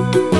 Música